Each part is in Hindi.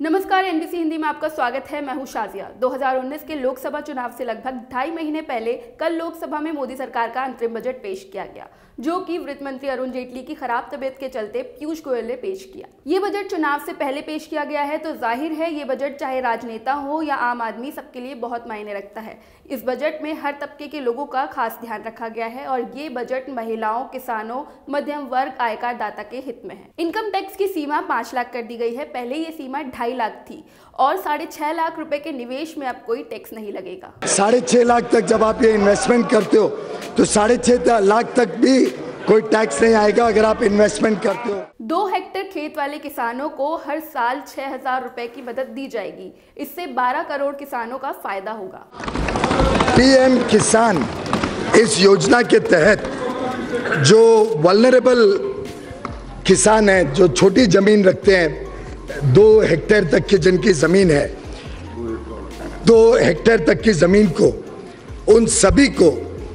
नमस्कार एनबीसी हिंदी में आपका स्वागत है। मैं हूँ शाजिया। 2019 के लोकसभा चुनाव से लगभग ढाई महीने पहले कल लोकसभा में मोदी सरकार का अंतरिम बजट पेश किया गया। जो कि वित्त मंत्री अरुण जेटली की खराब तबियत के चलते पीयूष गोयल ने पेश किया। ये बजट चुनाव से पहले पेश किया गया है तो ज़ाहिर है ये बजट चाहे राजनेता हो या आम आदमी सबके लिए बहुत मायने रखता है। इस बजट में हर तबके के लोगों का खास ध्यान रखा गया है और ये बजट महिलाओं, किसानों, मध्यम वर्ग, आयकर दाता के हित में है। इनकम टैक्स की सीमा पाँच लाख कर दी गई है। पहले ये सीमा ढाई लाख थी और साढ़े छह लाख रुपए के निवेश में अब कोई टैक्स नहीं लगेगा। साढ़े छह लाख तक जब आप ये इन्वेस्टमेंट करते हो तो साढ़े छह लाख तक भी कोई टैक्स नहीं आएगा अगर आप इन्वेस्टमेंट करते हो। दो हेक्टेयर खेत वाले किसानों को हर साल छह हज़ार रुपए की मदद दी जाएगी। इससे 12 करोड़ किसानों का फ़ायदा होगा। पीएम किसान इस योजना के तहत जो वल्नरेबल किसान हैं जो छोटी ज़मीन रखते हैं दो हेक्टेयर तक की जिनकी ज़मीन है दो हेक्टेयर तक की ज़मीन को उन सभी को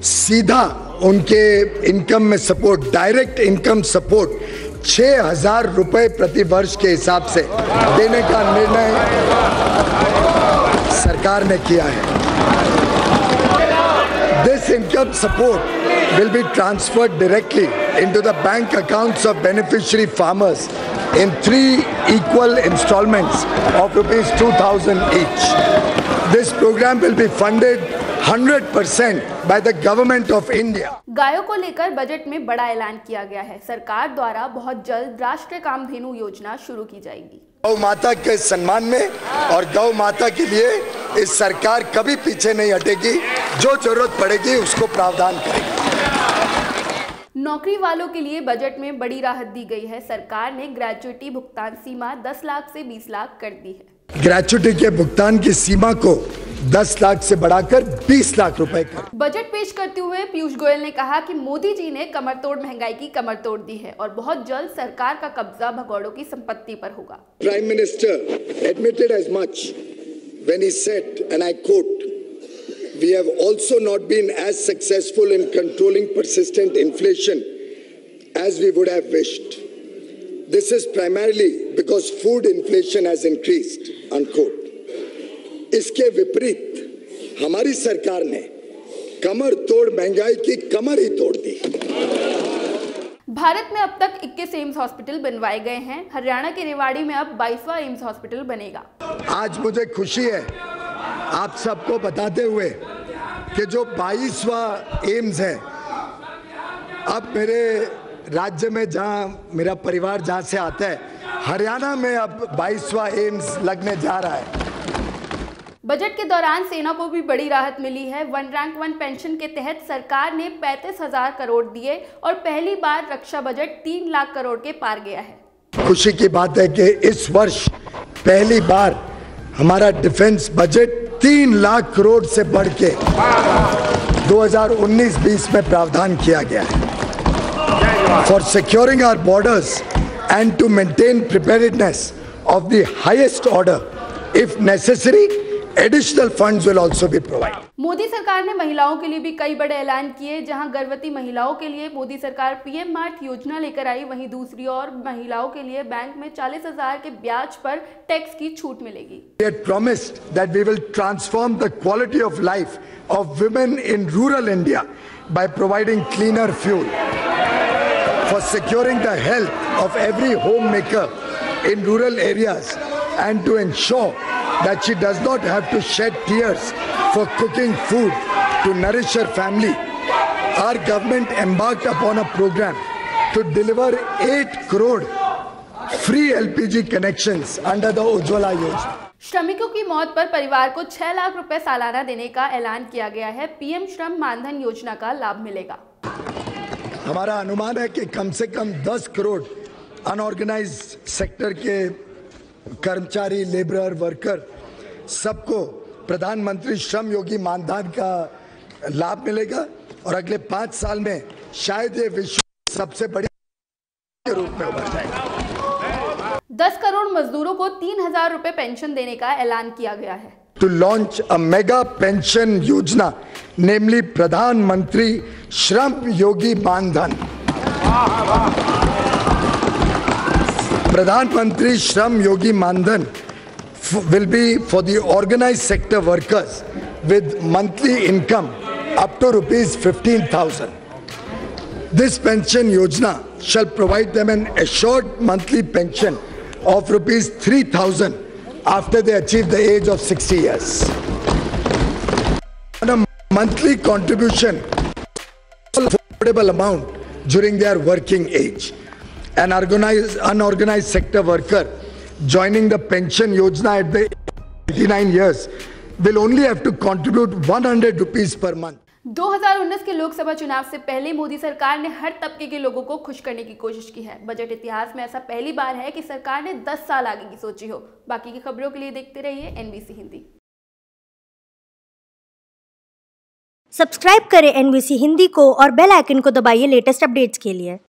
सीधा उनके इनकम में सपोर्ट डायरेक्ट इनकम सपोर्ट छः हज़ार रुपये प्रति वर्ष के हिसाब से देने का निर्णय सरकार ने किया है। This income support will be transfer directly into the bank account of beneficiary farmers in three equal instalments of rupees two thousand each this programme will be funded 100% by the government of India. गायों को लेकर बजट में बड़ा ऐलान किया गया है। सरकार द्वारा बहुत जल्द राष्ट्रीय कामधेनु योजना शुरू की जाएगी। गौ माता के सम्मान में और गौ माता के लिए इस सरकार कभी पीछे नहीं हटेगी। जो ज़रूरत पड़ेगी उसको प्रावधान करेगी। नौकरी वालों के लिए बजट में बड़ी राहत दी गई है। सरकार ने ग्रेजुएटी भुगतान सीमा 10 लाख से 20 लाख कर दी है। ग्रेचुटी के भुगतान की सीमा को दस लाख से बढ़ाकर बीस लाख रुपए का बजट पेश करते हुए पीयूष गोयल ने कहा कि मोदी जी ने कमर तोड़ महँगाई की कमर तोड़ दी है और बहुत जल्द सरकार का कब्जा भगौड़ों की संपत्ति पर होगा। Prime minister admitted as much when he said and I quote we have also not been as successful in controlling persistent inflation as we would have because food inflation has increased unquote इसके विपरीत हमारी सरकार ने कमर तोड़ महँगाई की कमर ही तोड़ दी। भारत में अब तक 21 एम्स हॉस्पिटल बनवाए गए हैं। हरियाणा के रेवाड़ी में अब 22वां एम्स हॉस्पिटल बनेगा। आज मुझे खुशी है आप सबको बताते हुए कि जो 22वां एम्स है अब मेरे राज्य में जहाँ मेरा परिवार जहाँ से आता है हरियाणा में अब 22वां एम्स लगने जा रहा है। बजट के दौरान सेना को भी बड़ी राहत मिली है। वन रैंक वन पेंशन के तहत सरकार ने पैंतीस हज़ार करोड़ दिए और पहली बार रक्षा बजट तीन लाख करोड़ के पार गया है। खुशी की बात है कि इस वर्ष पहली बार हमारा डिफेंस बजट तीन लाख करोड़ से बढ़ के 2019-20 में प्रावधान किया गया है। For securing our borders and to maintain preparedness of the highest order if necessary additional funds will also be provide Modi सरकार ने महिलाओं के लिए भी कई बड़े ऐलान किए जहाँ गर्भवती महिलाओं के लिए मोदी सरकार पीएम मार्ट योजना लेकर आई। वहीं दूसरी ओर महिलाओं के लिए बैंक में 40000 के ब्याज पर टैक्स की छूट मिलेगी। Transform the quality of life of women in rural India by providing cleaner fuel for securing the health of every home maker in rural area and to ensure that she does not have to shed tears for cooking food to nourish her family. Our government embarked upon a program to deliver 8 crore free LPG connections under the Ujjwala Yojana. श्रमिकों की मौत पर परिवार को 6 लाख रुपए सालाना देने का ऐलान किया गया है पीएम श्रम मानधन योजना का लाभ मिलेगा हमारा अनुमान है कि कम से कम 10 करोड़ अनऑर्गेनाइज सेक्टर के कर्मचारी लेबरर वर्कर सबको प्रधानमंत्री श्रम योगी मानधन का लाभ मिलेगा और अगले पाँच साल में शायद ये विश्व सबसे बड़ी के रूप में उभर जाएगा। दस करोड़ मजदूरों को तीन हज़ार रूपए पेंशन देने का ऐलान किया गया है। To launch a mega pension yojana namely Pradhan Mantri Shram Yogi Mandan will be for the organized sector workers with monthly income up to rupees 15,000. This pension yojana shall provide them an assured monthly pension of rupees 3,000 after they achieve the age of 60 years. And a monthly contribution affordable amount during their working age. An organized, unorganized sector worker joining the pension yojana at the 89 years will only have to contribute 100 rupees per month. 2019 के लोकसभा चुनाव से पहले मोदी सरकार ने हर तबके के लोगों को खुश करने की कोशिश की है। बजट इतिहास में ऐसा पहली बार है कि सरकार ने 10 साल आगे की सोची हो। बाकी की खबरों के लिए देखते रहिए एनबीसी हिंदी सब्सक्राइब करें एनबीसी हिंदी को और बेल आइकन को दबाइए लेटेस्ट अपडेट्स के लिए।